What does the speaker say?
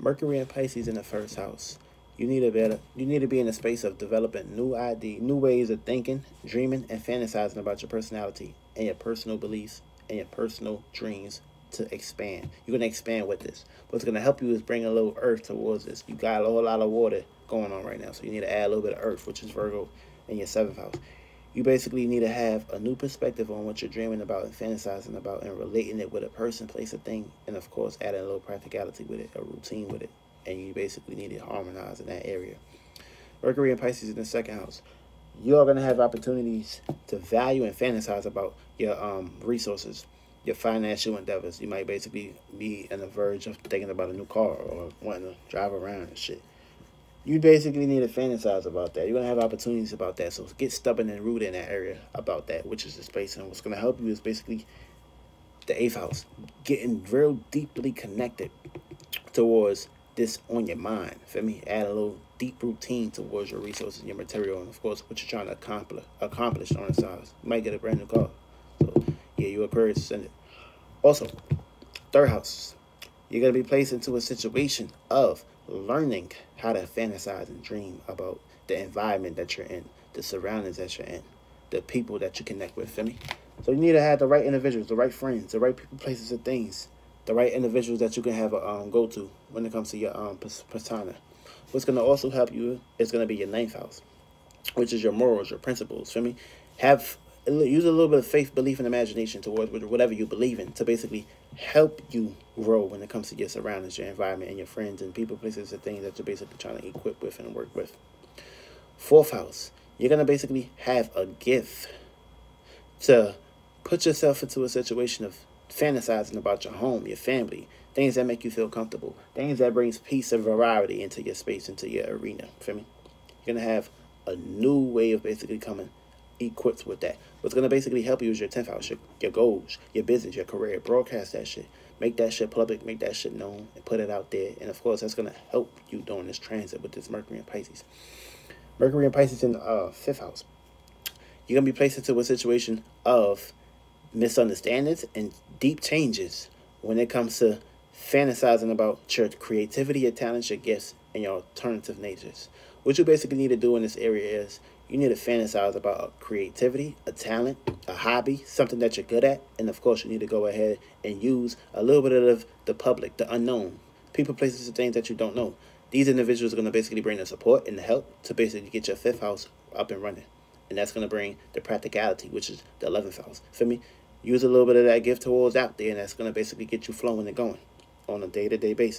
Mercury and Pisces in the first house. You need a better you need to be in a space of developing new ID, new ways of thinking, dreaming, and fantasizing about your personality and your personal beliefs and your personal dreams to expand. You're gonna expand with this. What's gonna help you is bring a little earth towards this. You got a whole lot of water going on right now, so you need to add a little bit of earth, which is Virgo in your seventh house. You basically need to have a new perspective on what you're dreaming about and fantasizing about and relating it with a person, place, a thing, and of course adding a little practicality with it, a routine with it. And you basically need to harmonize in that area. Mercury and Pisces in the second house. You are going to have opportunities to value and fantasize about your um, resources, your financial endeavors. You might basically be on the verge of thinking about a new car or wanting to drive around and shit you basically need to fantasize about that. You're gonna have opportunities about that. So get stubborn and rooted in that area about that, which is the space. And what's gonna help you is basically the eighth house, getting real deeply connected towards this on your mind. Feel me? Add a little deep routine towards your resources, your material, and of course what you're trying to accomplish accomplish on the sides. You might get a brand new car. So yeah, you Aquarius send it. Also, third house. You're gonna be placed into a situation of learning how to fantasize and dream about the environment that you're in, the surroundings that you're in, the people that you connect with. Feel me? So you need to have the right individuals, the right friends, the right people, places, and things, the right individuals that you can have a um, go to when it comes to your um persona. What's gonna also help you is gonna be your ninth house, which is your morals, your principles. Feel me? Have use a little bit of faith, belief, and imagination towards whatever you believe in to basically help you grow when it comes to your surroundings, your environment, and your friends and people, places, and things that you're basically trying to equip with and work with. Fourth house, you're going to basically have a gift to put yourself into a situation of fantasizing about your home, your family, things that make you feel comfortable, things that brings peace and variety into your space, into your arena. Feel me? You're going to have a new way of basically coming equipped with that. What's going to basically help you is your 10th house, your, your goals, your business, your career. Broadcast that shit. Make that shit public, make that shit known, and put it out there. And of course, that's going to help you during this transit with this Mercury and Pisces. Mercury and Pisces in the uh, fifth house. You're to be placed into a situation of misunderstandings and deep changes when it comes to fantasizing about your creativity, your talents, your gifts, and your alternative natures. What you basically need to do in this area is you need to fantasize about creativity, a talent, a hobby, something that you're good at. And of course, you need to go ahead and use a little bit of the public, the unknown, people, places, and things that you don't know. These individuals are going to basically bring the support and the help to basically get your fifth house up and running. And that's going to bring the practicality, which is the 11th house. For me, use a little bit of that gift towards out there, and that's going to basically get you flowing and going on a day to day basis.